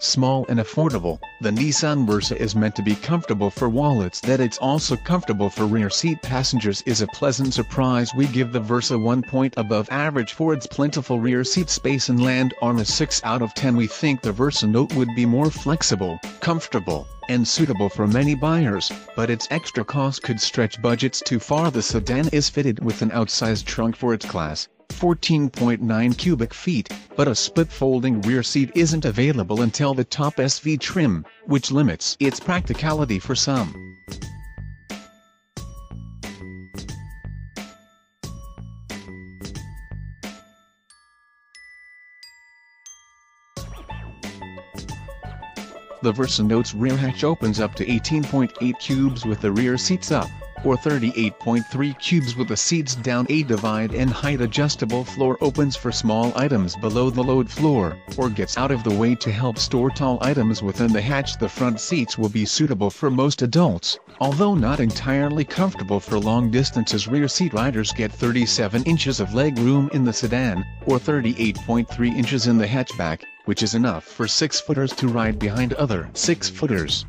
Small and affordable, the Nissan Versa is meant to be comfortable for wallets that it's also comfortable for rear seat passengers is a pleasant surprise. We give the Versa 1 point above average for its plentiful rear seat space and land on a 6 out of 10 we think the Versa Note would be more flexible, comfortable, and suitable for many buyers, but its extra cost could stretch budgets too far. The sedan is fitted with an outsized trunk for its class, 14.9 cubic feet, but a split folding rear seat isn't available until the top SV trim, which limits its practicality for some. The Versa Note's rear hatch opens up to 18.8 cubes with the rear seats up or 38.3 cubes with the seats down. A Divide-N-Hide adjustable floor opens for small items below the load floor, or gets out of the way to help store tall items within the hatch. The front seats will be suitable for most adults, although not entirely comfortable for long distances. Rear seat riders get 37 inches of leg room in the sedan, or 38.3 inches in the hatchback, which is enough for 6-footers to ride behind other 6-footers.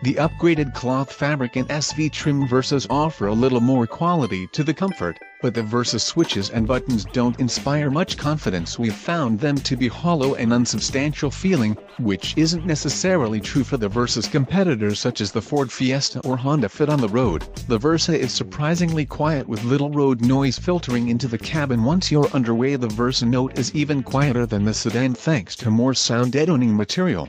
The upgraded cloth fabric and SV trim Versas offer a little more quality to the comfort, but the Versa switches and buttons don't inspire much confidence we've found them to be hollow and unsubstantial feeling, which isn't necessarily true for the Versa's competitors such as the Ford Fiesta or Honda Fit on the road. The Versa is surprisingly quiet with little road noise filtering into the cabin once you're underway the Versa Note is even quieter than the sedan thanks to more sound deadening material.